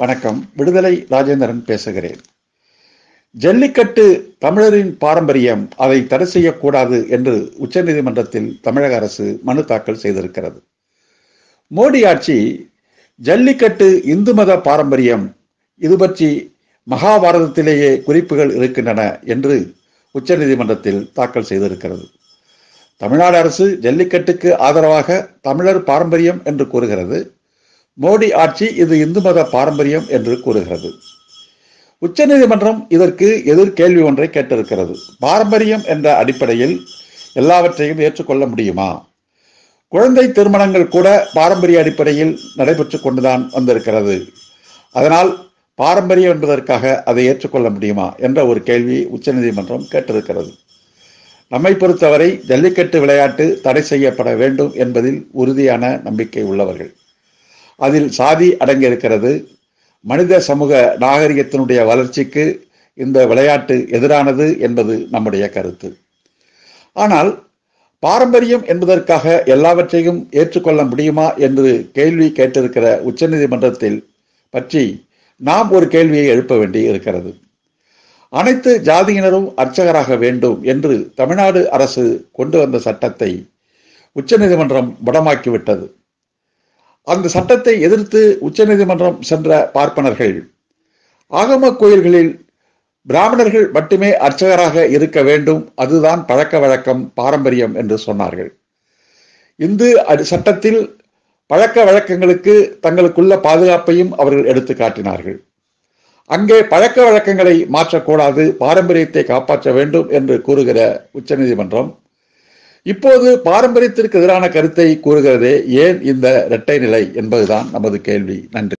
வணக்கம். விடுதலை ராஜேந்திரன் பேசுகிறேன். ஜல்லிக்கட்டு தமிழரின் பாரம்பரியம் அதை தடை செய்யக்கூடாது என்று உச்சநீதிமன்றத்தில் தமிழக அரசு மனு தாக்கல் செய்திருக்கிறது. மோடி ஆட்சி ஜல்லிக்கட்டு இந்து மத பாரம்பரியம் இது பற்றி மகாபாரதத்திலேயே குறிப்புகள் இருக்கின்றன என்று உச்சநீதிமன்றத்தில் தாக்கல் செய்திருக்கிறது. தமிழ்நாடு அரசு ஜல்லிக்கட்டுக்கு ஆதரவாக தமிழர் பாரம்பரியம் என்று கூறுகிறது. மோடி ஆட்சி இது இந்து மத பாரம்பரியம் என்று கூறுகிறது. உச்சநீதிமன்றம் இதற்கு எதிர் கேள்வி ஒன்றை கேட்டிருக்கிறது. பாரம்பரியம் என்ற அடிப்படையில் எல்லாவற்றையும் ஏற்றுக்கொள்ள முடியுமா? குழந்தை திருமணங்கள் கூட பாரம்பரிய அடிப்படையில் நடைபெற்று கொண்டுதான் வந்திருக்கிறது. அதனால் பாரம்பரியம் என்பதற்காக அதை ஏற்றுக்கொள்ள முடியுமா என்ற ஒரு கேள்வி உச்சநீதிமன்றம் கேட்டிருக்கிறது. நம்மை பொறுத்தவரை ஜல்லிக்கட்டு விளையாட்டு தடை செய்யப்பட வேண்டும் என்பதில் உறுதியான நம்பிக்கை உள்ளவர்கள். அதில் சாதி அடங்கியிருக்கிறது. மனித சமூக நாகரிகத்தினுடைய வளர்ச்சிக்கு இந்த விளையாட்டு எதிரானது என்பது நம்முடைய கருத்து. ஆனால் பாரம்பரியம் என்பதற்காக எல்லாவற்றையும் ஏற்றுக்கொள்ள முடியுமா என்று கேள்வி கேட்டிருக்கிற உச்சநீதிமன்றத்தில் பற்றி நாம் ஒரு கேள்வியை எழுப்ப வேண்டி இருக்கிறது. அனைத்து ஜாதியினரும் அர்ச்சகராக வேண்டும் என்று தமிழ்நாடு அரசு கொண்டு வந்த சட்டத்தை உச்சநீதிமன்றம் புடமாக்கிவிட்டது. அந்த சட்டத்தை எதிர்த்து உச்சநீதிமன்றம் சென்ற பார்ப்பனர்கள். ஆகம கோயில்களில் பிராமணர்கள் மட்டுமே அர்ச்சகராக இருக்க வேண்டும். அதுதான் பழக்க வழக்கம் பாரம்பரியம் என்று சொன்னார்கள். இந்து சட்டத்தில் பழக்க வழக்கங்களுக்கு தங்களுக்குள்ள பாதுகாப்பையும் அவர்கள் எடுத்து காட்டினார்கள். அங்கே பழக்க வழக்கங்களை மாற்றக்கூடாது பாரம்பரியத்தை காப்பாற்ற வேண்டும் என்று கூறுகிற உச்சநீதிமன்றம் இப்போது பாரம்பரியத்திற்கு எதிரான கருத்தை கூறுகிறதே. ஏன் இந்த இரட்டை நிலை என்பதுதான் நமது கேள்வி. நன்றி.